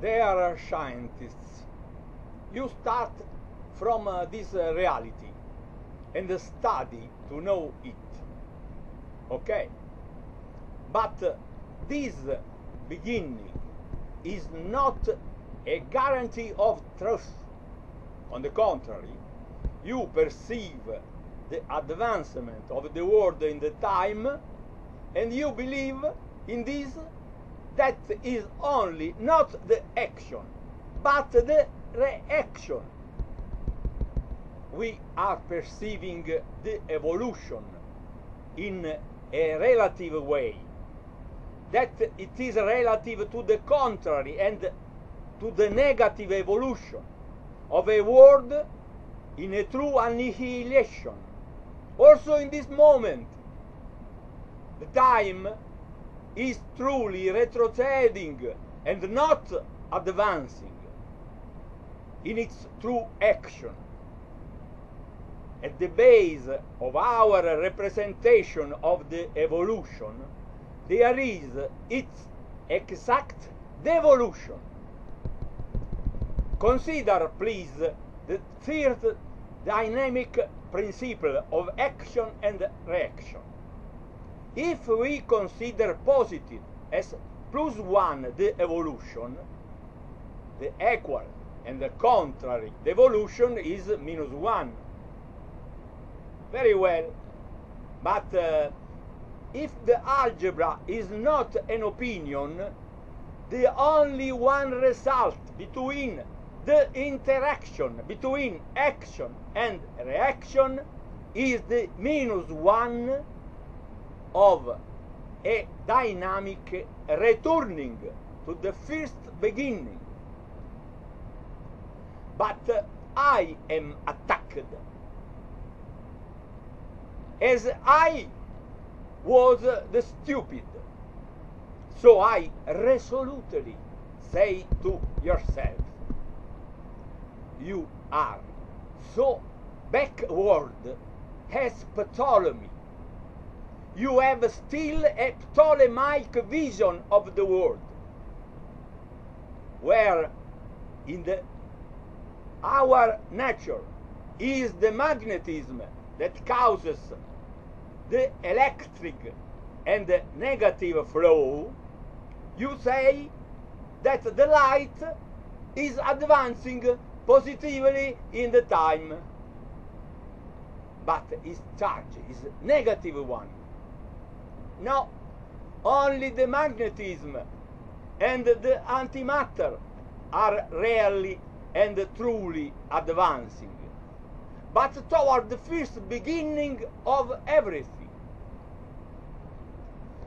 there are scientists. You start from uh, this uh, reality and study to know it. Okay? But uh, this beginning is not a guarantee of truth. On the contrary, you perceive the advancement of the world in the time and you believe in this that is only not the action but the reaction. We are perceiving the evolution in a relative way that it is relative to the contrary and to the negative evolution of a world in a true annihilation. Also in this moment the time is truly retroceding and not advancing in its true action. At the base of our representation of the evolution, there is its exact devolution. Consider, please, the third dynamic principle of action and reaction. If we consider positive as plus one the evolution, the equal and the contrary the evolution is minus one. Very well. But uh, if the algebra is not an opinion, the only one result between the interaction between action and reaction is the minus one of a dynamic returning to the first beginning. But I am attacked as I was the stupid. So I resolutely say to yourself, you are so backward as Ptolemy. You have still a Ptolemaic vision of the world, where in the our nature is the magnetism that causes the electric and the negative flow, you say that the light is advancing positively in the time. But its charge is negative one. No, only the magnetism and the antimatter are really and truly advancing, but toward the first beginning of everything.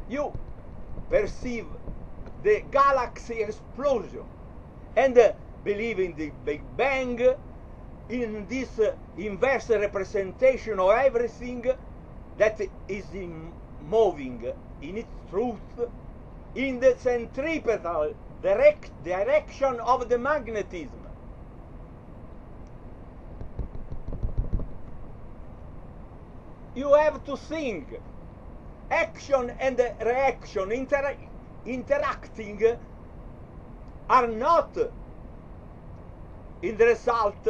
You perceive the galaxy explosion and uh, believe in the Big Bang, in this uh, inverse representation of everything that is in moving in its truth in the centripetal direct direction of the magnetism. You have to think action and reaction inter interacting are not in the result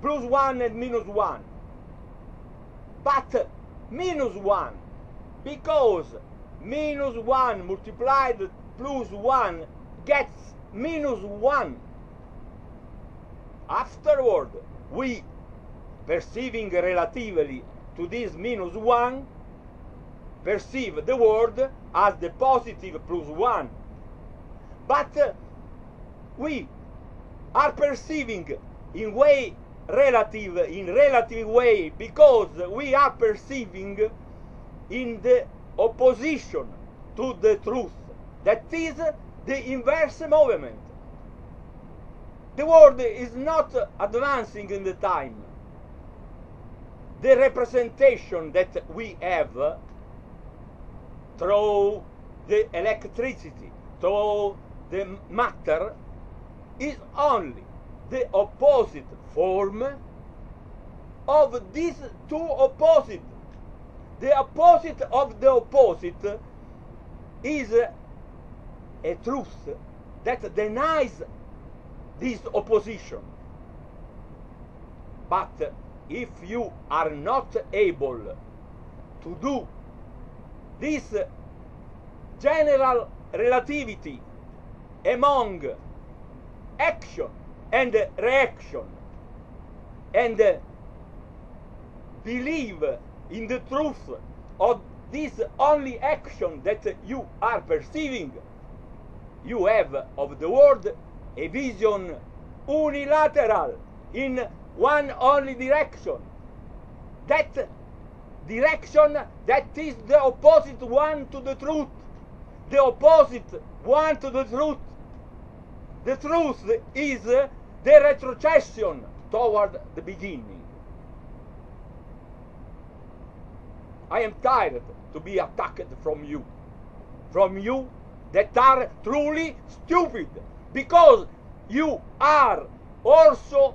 plus one and minus one, but minus one because minus one multiplied plus one gets minus one. Afterward, we perceiving relatively to this minus one perceive the world as the positive plus one. But uh, we are perceiving in way relative in relative way because we are perceiving in the opposition to the truth. That is the inverse movement. The world is not advancing in the time. The representation that we have through the electricity through the matter is only the opposite form of these two opposite. The opposite of the opposite is a truth that denies this opposition. But if you are not able to do this general relativity among action and reaction and believe in the truth of this only action that you are perceiving, you have of the world a vision unilateral in one only direction. That direction that is the opposite one to the truth. The opposite one to the truth. The truth is the retrocession toward the beginning. I am tired to be attacked from you. From you that are truly stupid. Because you are also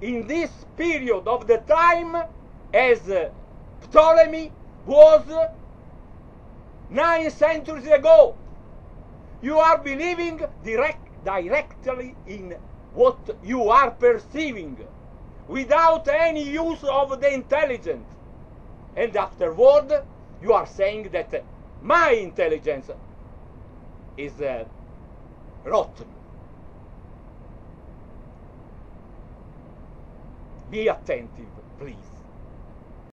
in this period of the time as Ptolemy was nine centuries ago. You are believing direct, directly in what you are perceiving without any use of the intelligence. And afterward, you are saying that my intelligence is uh, rotten. Be attentive, please.